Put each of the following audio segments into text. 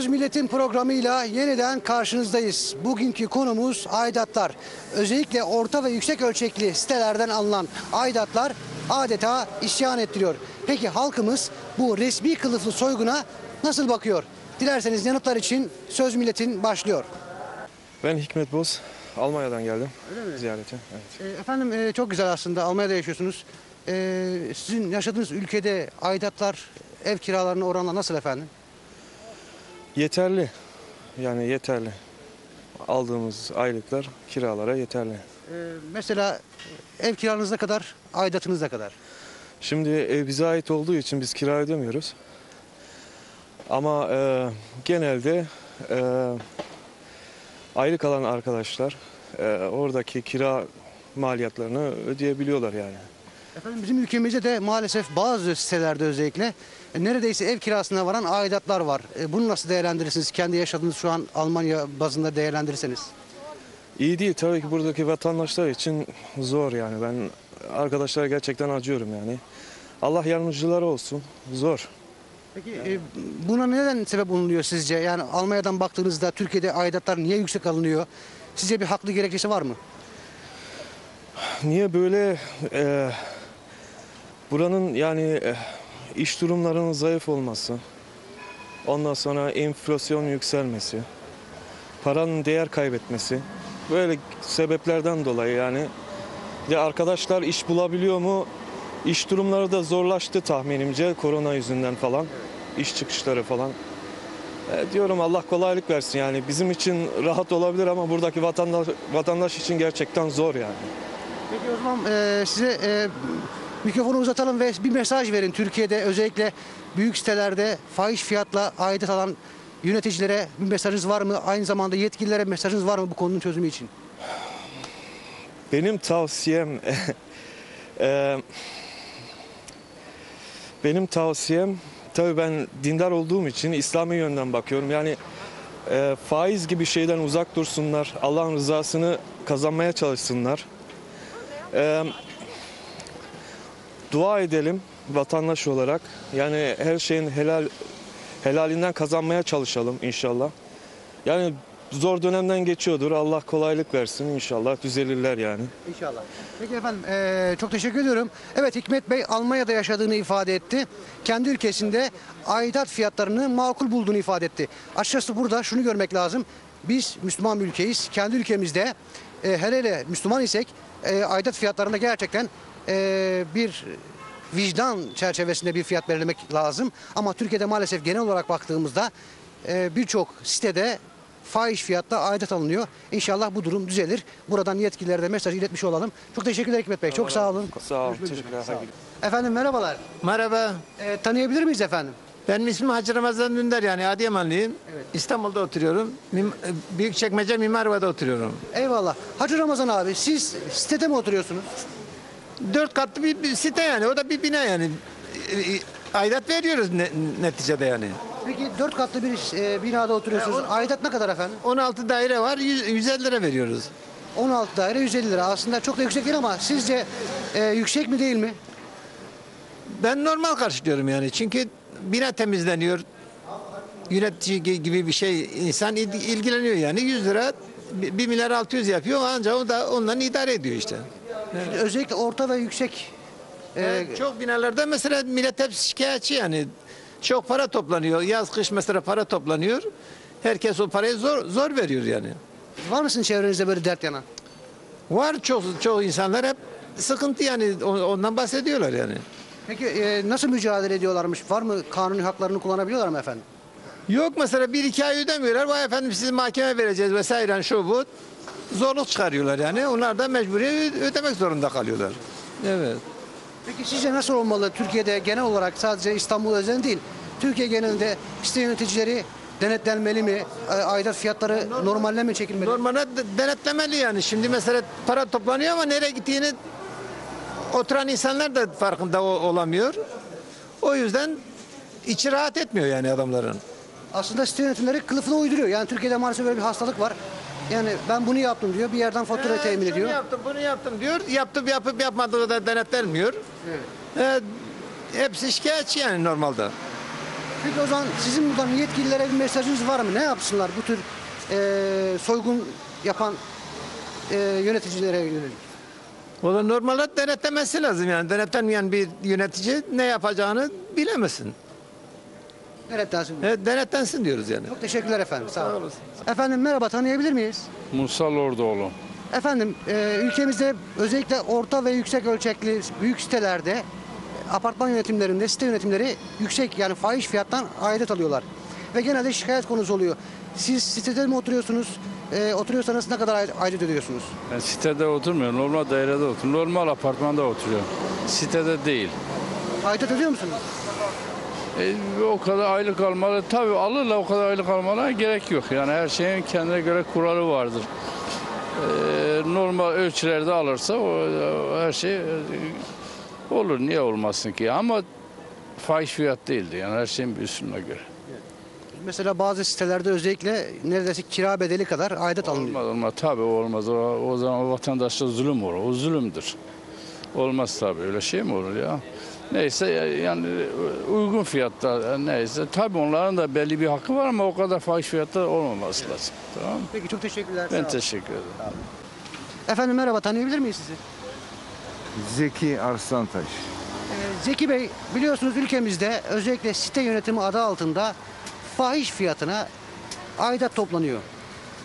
Söz Milletin programıyla yeniden karşınızdayız. Bugünkü konumuz aidatlar. Özellikle orta ve yüksek ölçekli sitelerden alınan aidatlar adeta isyan ettiriyor. Peki halkımız bu resmi kılıflı soyguna nasıl bakıyor? Dilerseniz yanıtlar için Söz Milletin başlıyor. Ben Hikmet Boz. Almanya'dan geldim Öyle mi? ziyarete. Evet. E, Efendim e, çok güzel aslında Almanya'da yaşıyorsunuz. E, Sizin yaşadığınız ülkede aidatlar ev kiralarına oranla nasıl efendim? Yeterli. Yani yeterli. Aldığımız aylıklar kiralara yeterli. E, Mesela ev kiranız ne kadar, aidatınız ne kadar? Şimdi ev bize ait olduğu için biz kira ödemiyoruz. Ama e, genelde e, aylık alan arkadaşlar e, oradaki kira maliyetlerini ödeyebiliyorlar yani. Efendim bizim ülkemizde de maalesef bazı sitelerde özellikle neredeyse ev kirasına varan aidatlar var. E, Bunu nasıl değerlendirirsiniz? Kendi yaşadığınız şu an Almanya bazında değerlendirirseniz. İyi değil tabii ki buradaki vatandaşlar için zor yani. Ben arkadaşlara gerçekten acıyorum yani. Allah yardımcıları olsun. Zor. Peki e, buna neden sebep olunuyor sizce? Yani Almanya'dan baktığınızda Türkiye'de aidatlar niye yüksek alınıyor? Sizce bir haklı gerekçesi var mı? Niye böyle e, buranın yani e, iş durumlarının zayıf olması, ondan sonra enflasyon yükselmesi, paranın değer kaybetmesi böyle sebeplerden dolayı yani de arkadaşlar iş bulabiliyor mu? İş durumları da zorlaştı tahminimce korona yüzünden falan. iş çıkışları falan. E, diyorum Allah kolaylık versin yani bizim için rahat olabilir ama buradaki vatandaş vatandaş için gerçekten zor yani. Peki o zaman e, size e, mikrofonu uzatalım ve bir mesaj verin. Türkiye'de özellikle büyük sitelerde fahiş fiyatla aidat alan yöneticilere bir mesajınız var mı? Aynı zamanda yetkililere mesajınız var mı bu konunun çözümü için? Benim tavsiyem eee, benim tavsiyem tabii ben dindar olduğum için İslami yönden bakıyorum. Yani eee, faiz gibi şeyden uzak dursunlar. Allah'ın rızasını kazanmaya çalışsınlar. Eee, dua edelim vatandaş olarak. Yani her şeyin helal helalinden kazanmaya çalışalım inşallah. Yani zor dönemden geçiyordur. Allah kolaylık versin inşallah düzelirler yani. İnşallah. Peki efendim eee, çok teşekkür ediyorum. Evet Hikmet Bey Almanya'da yaşadığını ifade etti. Kendi ülkesinde aidat fiyatlarını makul bulduğunu ifade etti. Açıkçası burada şunu görmek lazım. Biz Müslüman bir ülkeyiz. Kendi ülkemizde e, hele hele Müslüman isek e, aidat fiyatlarında gerçekten e, bir vicdan çerçevesinde bir fiyat belirlemek lazım. Ama Türkiye'de maalesef genel olarak baktığımızda e, birçok sitede fahiş fiyatta aidat alınıyor. İnşallah bu durum düzelir. Buradan yetkililere de mesajı iletmiş olalım. Çok teşekkürler Hikmet Bey. Çok sağ olun. Sağ olun. Teşekkürler. Sağ olun. Efendim merhabalar. Merhaba. Ee, tanıyabilir miyiz efendim? Benim ismim Hacı Ramazan Dündar yani Adıyamanlıyım. Evet. İstanbul'da oturuyorum. Mim, e, Büyükçekmece Mimarva'da oturuyorum. Eyvallah. Hacı Ramazan abi siz sitede mi oturuyorsunuz? Dört katlı bir, bir site yani. O da bir bina yani. E, e, Aidat veriyoruz ne- neticede yani. Peki dört katlı bir e, binada oturuyorsunuz. O- Aidat ne kadar efendim? 16 daire var. 100, 150 lira veriyoruz. 16 daire 150 lira. Aslında çok da yüksek değil ama sizce e, yüksek mi değil mi? Ben normal karşılıyorum yani. Çünkü bina temizleniyor. Yönetici gi- gibi bir şey insan il- ilgileniyor yani. 100 lira 1 milyar 600 yapıyor ancak o da ondan idare ediyor işte. Şimdi özellikle orta ve yüksek e, Evet, çok binalarda mesela millet hep şikayetçi yani. Çok para toplanıyor. Yaz kış mesela para toplanıyor. Herkes o parayı zor zor veriyor yani. var mısın çevrenizde böyle dert yanan? Var çok çok insanlar hep sıkıntı yani ondan bahsediyorlar yani. Peki e, nasıl mücadele ediyorlarmış? Var mı kanuni haklarını kullanabiliyorlar mı efendim? Yok mesela bir iki ay ödemiyorlar. Vay efendim sizi mahkeme vereceğiz vesaire şu bu. Zorluk çıkarıyorlar yani. Onlar da mecburi ödemek zorunda kalıyorlar. Evet. Peki sizce nasıl olmalı Türkiye'de genel olarak sadece İstanbul özel değil. Türkiye genelinde site yöneticileri denetlenmeli mi? Aidat fiyatları normalde mi çekilmeli? Normalde de- denetlemeli yani. Şimdi mesela para toplanıyor ama nereye gittiğini oturan insanlar da farkında olamıyor. O yüzden içi rahat etmiyor yani adamların. Aslında site yönetimleri kılıfına uyduruyor. Yani Türkiye'de maalesef böyle bir hastalık var. Yani ben bunu yaptım diyor. Bir yerden fatura Ee, temin ediyor. yaptım bunu yaptım diyor. Yaptım yapıp yapmadığı da denetlenmiyor. Ee, hepsi şikayetçi yani normalde. Peki o zaman sizin buradan yetkililere bir mesajınız var mı? Ne yapsınlar bu tür e, soygun yapan e, yöneticilere yönelik? O da normalde denetlemesi lazım yani. Denetlenmeyen bir yönetici ne yapacağını bilemesin. Denetlensin. E, denetlensin diyoruz yani. Çok teşekkürler efendim. Sağ olun. Efendim merhaba tanıyabilir miyiz? Musa Lordoğlu. Efendim e, ülkemizde özellikle orta ve yüksek ölçekli büyük sitelerde e, apartman yönetimlerinde site yönetimleri yüksek yani fahiş fiyattan aidat alıyorlar. Ve genelde şikayet konusu oluyor. Siz sitede mi oturuyorsunuz? E, oturuyorsanız ne kadar ai- aidat ödüyorsunuz? Ben sitede oturmuyorum. Normal dairede oturuyorum. Normal apartmanda oturuyorum. Sitede değil. Aidat ödüyor musunuz? E, o kadar aylık almalı. Tabii alırlar o kadar aylık almalarına gerek yok. Yani her şeyin kendine göre kuralı vardır. E, normal ölçülerde alırsa o, o her şey e, olur. Niye olmasın ki? Ama fahiş fiyat değildi. Yani her şeyin bir üstüne göre. Mesela bazı sitelerde özellikle neredeyse kira bedeli kadar aidat alınıyor. Olmaz olmaz. Tabii olmaz. O, o zaman vatandaşta zulüm olur. O zulümdür. Olmaz tabii. Öyle şey mi olur ya? Neyse yani uygun fiyatta neyse. Tabii onların da belli bir hakkı var ama o kadar fahiş fiyatta olmaması lazım. Tamam mı? Peki çok teşekkürler. Ben teşekkür ederim. Efendim merhaba tanıyabilir miyiz sizi? Zeki Arslantaş. Ee, Zeki Bey biliyorsunuz ülkemizde özellikle site yönetimi adı altında fahiş fiyatına aidat toplanıyor.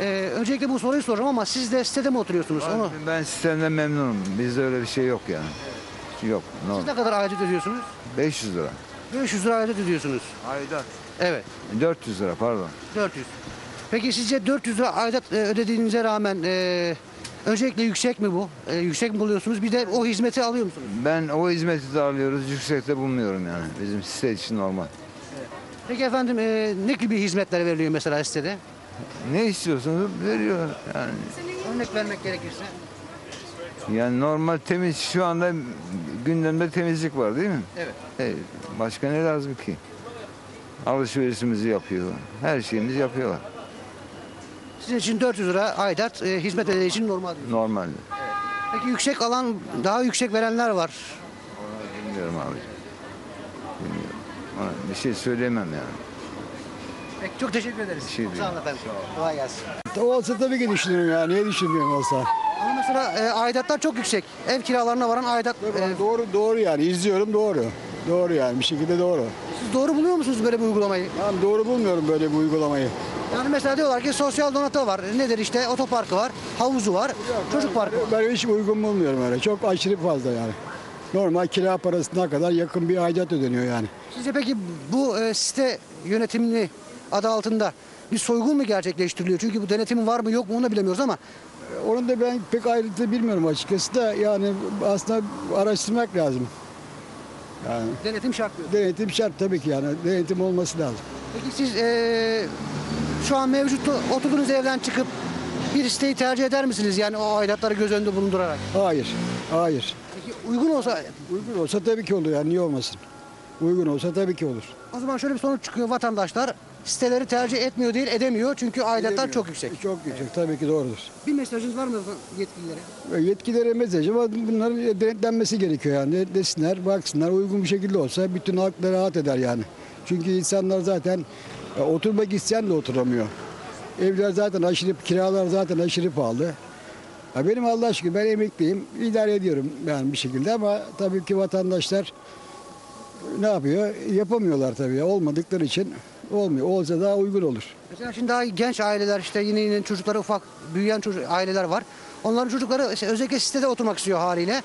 Ee, öncelikle bu soruyu soracağım ama siz de sitede mi oturuyorsunuz? Onu, Ben sistemden memnunum. Bizde öyle bir şey yok yani. Yok. Ne siz ne kadar aidat ödüyorsunuz? 500 lira. 500 lira aidat ödüyorsunuz. Ayda. Evet 400 lira pardon. 400. Peki sizce 400 lira aidat e, ödediğinize rağmen e, öncelikle yüksek mi bu? E, yüksek mi buluyorsunuz? Bir de o hizmeti alıyor musunuz? Ben o hizmeti de alıyoruz. Yüksekte bulmuyorum yani. Bizim site için normal. Peki efendim e, ne gibi hizmetler veriliyor mesela sitede? Ne istiyorsanız veriyor yani. Örnek vermek gerekirse. Yani normal temiz şu anda gündemde temizlik var değil mi? Evet. E, başka ne lazım ki? Alışverişimizi yapıyor. Her şeyimizi yapıyorlar. Sizin için 400 lira aidat e, hizmet ödeyici için normal. diyorsunuz. Normalde. Peki yüksek alan daha yüksek verenler var. Bilmiyorum abi. Bilmiyorum. Ona bir şey söyleyemem yani. Peki çok teşekkür ederiz. şey Çok sağ olun efendim. Kolay gelsin. Olsa tabii ki düşünürüm ya. Niye düşünmüyorum olsa? Ama mesela e, aidatlar çok yüksek. Ev kiralarına varan aidat. e, doğru doğru yani izliyorum doğru. Doğru yani bir şekilde doğru. siz doğru buluyor musunuz böyle bir uygulamayı? Ben doğru bulmuyorum böyle bir uygulamayı. Yani mesela diyorlar ki sosyal donatı var. Nedir işte otoparkı var, havuzu var, çocuk parkı var. Ben hiç uygun bulmuyorum öyle. Çok aşırı fazla yani. Normal kira parasına kadar yakın bir aidat ödeniyor yani. Sizce peki bu e, site yönetimli adı altında bir soygun mu gerçekleştiriliyor? Çünkü bu denetimin var mı yok mu onu da bilemiyoruz ama Onu da ben pek ayrıntı bilmiyorum açıkçası da yani aslında araştırmak lazım. Yani denetim şart diyor. denetim şart tabii ki yani. Denetim olması lazım. Peki siz e, şu an mevcut oturduğunuz evden çıkıp bir siteyi tercih eder misiniz? Yani o aidatları göz önünde bulundurarak. Hayır. Hayır. Peki uygun olsa Uygun olsa tabii ki olur yani niye olmasın? Uygun olsa tabii ki olur. o zaman şöyle bir sonuç çıkıyor. Vatandaşlar siteleri tercih etmiyor değil edemiyor. Çünkü aidatlar çok yüksek. Çok yüksek tabii ki doğrudur. Bir mesajınız var mı yetkililere? Ve Yetkililere mesajı var. Bunların denetlenmesi gerekiyor yani. Desinler, baksınlar. Uygun bir şekilde olsa bütün halk da rahat eder yani. Çünkü insanlar zaten e, oturmak isteyen de oturamıyor. Evler zaten aşırı, kiralar zaten aşırı pahalı. Ya benim Allah aşkına ben emekliyim. idare ediyorum yani bir şekilde ama tabii ki vatandaşlar ne yapıyor? Yapamıyorlar tabii. Olmadıkları için olmuyor. Olsa daha uygun olur. Mesela şimdi daha genç aileler işte yine yine çocukları ufak büyüyen çocuk, aileler var. Onların çocukları işte özellikle sitede oturmak istiyor haliyle.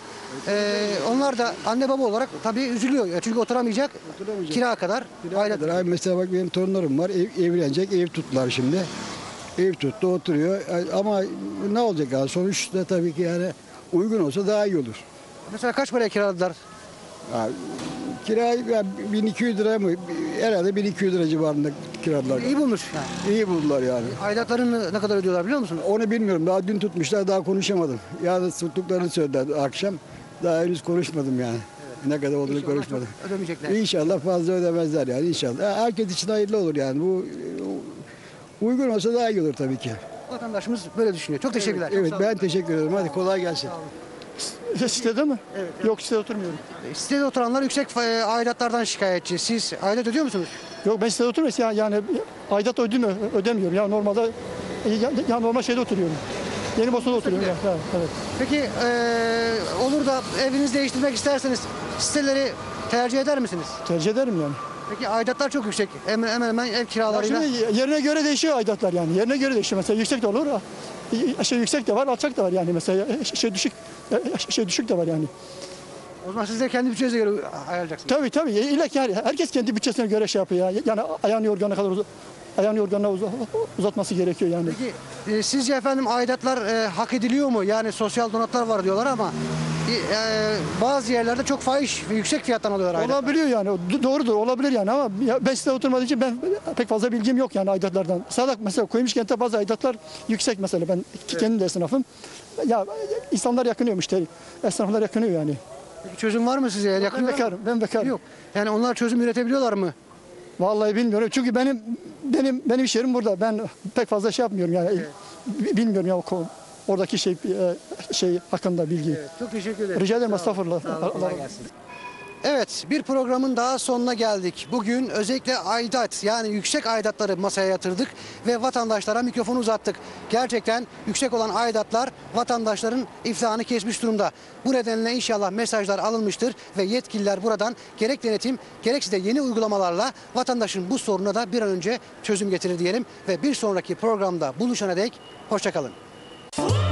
Ee, onlar da anne baba olarak tabii üzülüyor. Çünkü oturamayacak, Oturamayacak. kira kadar. aidat. Aileler. Ay mesela bak benim torunlarım var. Ev, evlenecek. Ev tuttular şimdi. Ev tuttu oturuyor. Ama ne olacak yani sonuçta tabii ki yani uygun olsa daha iyi olur. Mesela kaç paraya kiraladılar? Yani yani 1200 lira mı? Herhalde 1200 lira civarında kiradılar. İyi bulmuş yani. İyi buldular yani. Aidatlarını ne kadar ödüyorlar biliyor musunuz? Onu bilmiyorum. Daha dün tutmuşlar. Daha konuşamadım. Yarın tuttuklarını söylediler akşam. Daha henüz konuşmadım yani. Ne kadar olduğunu İnşallah konuşmadım. ödemeyecekler. İnşallah fazla ödemezler yani inşallah. Herkes için hayırlı olur yani. Bu e, uygun olsa daha iyi olur tabii ki. Vatandaşımız böyle düşünüyor. Çok teşekkürler. Evet sağ olun. ben teşekkür ederim. Hadi kolay gelsin. Sitede mi? Yok sitede oturmuyorum. Sitede oturanlar yüksek e, aidatlardan şikayetçi. Siz aidat ödüyor musunuz? Yok ben sitede oturmuyorum. Yani, yani aidat ödemiyor, ödemiyorum. Ya normalde ya, ya normal şeyde oturuyorum. Yeni Bosna'da oturuyorum. Ya, evet, evet. Peki eee, olur da evinizi değiştirmek isterseniz siteleri tercih eder misiniz? Tercih ederim yani. Peki aidatlar çok yüksek. Hemen hemen, hemen ev Ya kiralarıyla. şimdi yerine göre değişiyor aidatlar yani. Yerine göre değişiyor. Mesela yüksek de olur. Şey yüksek de var, alçak da var yani. Mesela şey düşük şey düşük de var yani. O zaman siz de kendi bütçenize göre ayarlayacaksınız. Tabii tabii. İlla ki her- herkes kendi bütçesine göre şey yapıyor ya. Yani ayağını yorganına kadar ayağını yorganına uza- uzatması gerekiyor yani. Peki e, sizce efendim aidatlar e, hak ediliyor mu? Yani sosyal donatlar var diyorlar ama e, bazı yerlerde çok fahiş ve yüksek fiyattan alıyorlar aidatlar. Olabiliyor yani. Do- Doğrudur olabilir yani ama ya ben size oturmadığım için ben pek fazla bilgim yok yani aidatlardan. Sadak mesela koymuş kente bazı aidatlar yüksek mesela ben kendim de esnafım. Ya insanlar yakınıyor müşteri. Esnaflar yakınıyor yani. Peki çözüm var mı size? Ben Yakın bekarım. Ben bekarım. Yok. Yani onlar çözüm üretebiliyorlar mı? Vallahi bilmiyorum. Çünkü benim benim benim iş yerim burada. Ben pek fazla şey yapmıyorum yani. Bi- Bilmiyorum ya o konu. Oradaki şey e, şey hakkında bilgi. Çok teşekkür ederim. Rica ederim estağfurullah. Evet bir programın daha sonuna geldik. Bugün özellikle aidat yani yüksek aidatları masaya yatırdık ve vatandaşlara mikrofonu uzattık. Gerçekten yüksek olan aidatlar vatandaşların iflahını kesmiş durumda. Bu nedenle inşallah mesajlar alınmıştır ve yetkililer buradan gerek denetim gerekse de yeni uygulamalarla vatandaşın bu soruna da bir an önce çözüm getirir diyelim ve bir sonraki programda buluşana dek hoşçakalın. Woo!